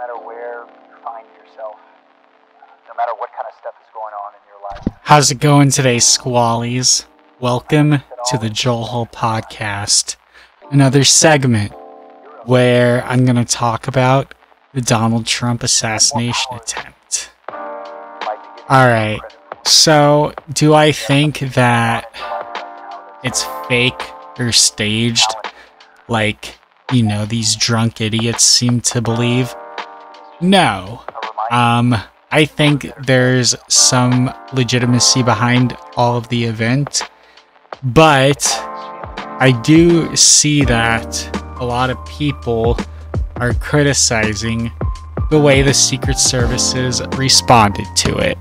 matter where you find yourself, no matter what kind of stuff is going on in your life. How's it going today, Squallies? Welcome to the Joel Hole Podcast, another segment where I'm going to talk about the Donald Trump assassination attempt. Alright, so do I think that it's fake or staged like, you know, these drunk idiots seem to believe? No. Um, I think there's some legitimacy behind all of the event, but I do see that a lot of people are criticizing the way the Secret Services responded to it.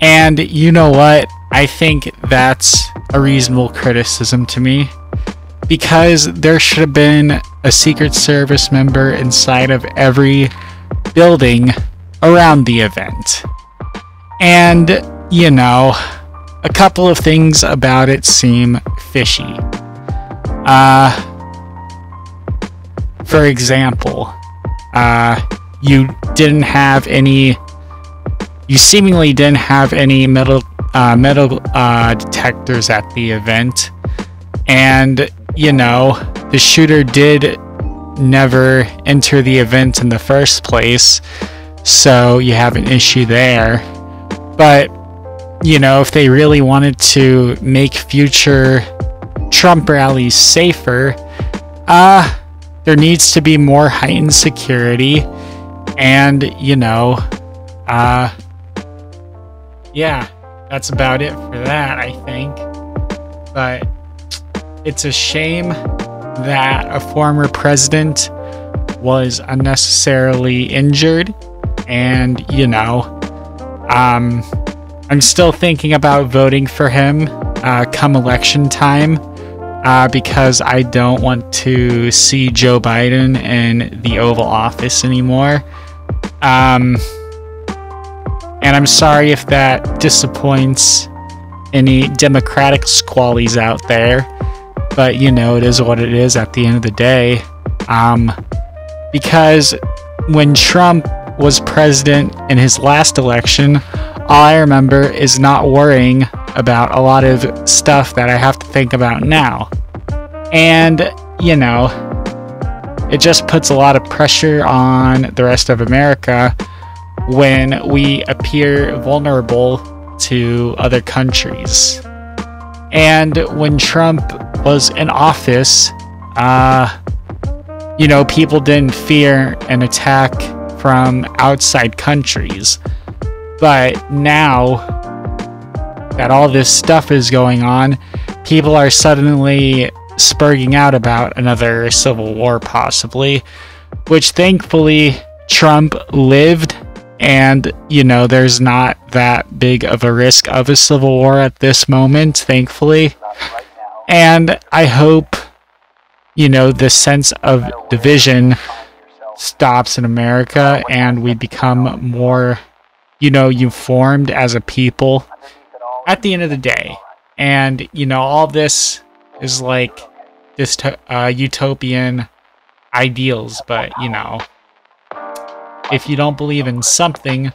And you know what? I think that's a reasonable criticism to me because there should have been a Secret Service member inside of every building around the event. And, you know, a couple of things about it seem fishy. Uh, for example, uh, you didn't have any, you seemingly didn't have any metal, uh, metal uh, detectors at the event. And, you know, the shooter did never enter the event in the first place, so you have an issue there. But, you know, if they really wanted to make future Trump rallies safer, uh, there needs to be more heightened security. And, you know, uh, yeah, that's about it for that, I think. But it's a shame that a former president was unnecessarily injured. And, you know, um, I'm still thinking about voting for him uh, come election time uh, because I don't want to see Joe Biden in the Oval Office anymore. Um, and I'm sorry if that disappoints any Democratic squallies out there but you know, it is what it is at the end of the day. Um, because when Trump was president in his last election, all I remember is not worrying about a lot of stuff that I have to think about now. And, you know, it just puts a lot of pressure on the rest of America when we appear vulnerable to other countries. And when Trump was in office, uh, you know, people didn't fear an attack from outside countries. But now that all this stuff is going on, people are suddenly spurging out about another civil war, possibly, which thankfully Trump lived. And, you know, there's not that big of a risk of a civil war at this moment, thankfully. And I hope, you know, the sense of division stops in America and we become more, you know, informed as a people at the end of the day. And, you know, all this is like this uh, utopian ideals, but, you know, if you don't believe in something,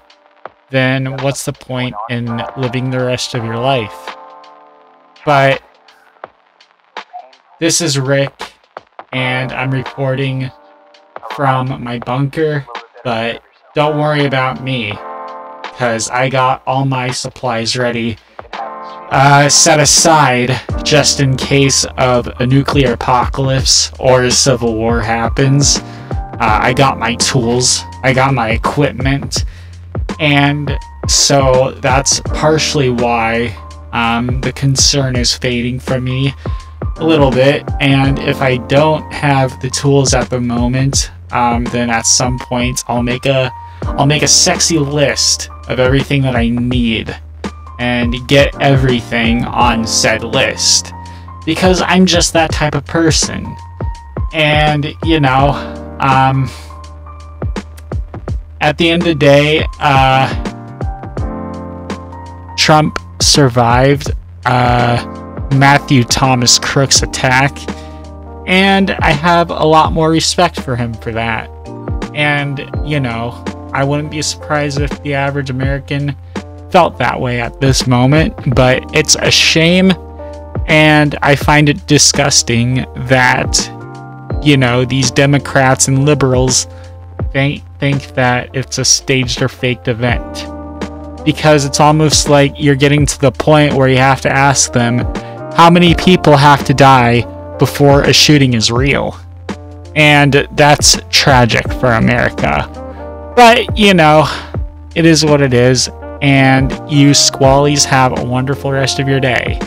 then what's the point in living the rest of your life? But this is Rick, and I'm recording from my bunker, but don't worry about me, because I got all my supplies ready, uh, set aside just in case of a nuclear apocalypse or a civil war happens. Uh, I got my tools, I got my equipment, and so that's partially why um, the concern is fading from me a little bit. And if I don't have the tools at the moment, um, then at some point I'll make a I'll make a sexy list of everything that I need and get everything on said list because I'm just that type of person. And you know, um, at the end of the day, uh, Trump survived. Uh, Matthew Thomas Crooks' attack, and I have a lot more respect for him for that. And, you know, I wouldn't be surprised if the average American felt that way at this moment, but it's a shame and I find it disgusting that, you know, these Democrats and liberals think, think that it's a staged or faked event. Because it's almost like you're getting to the point where you have to ask them how many people have to die before a shooting is real. And that's tragic for America. But, you know, it is what it is. And you squallies have a wonderful rest of your day.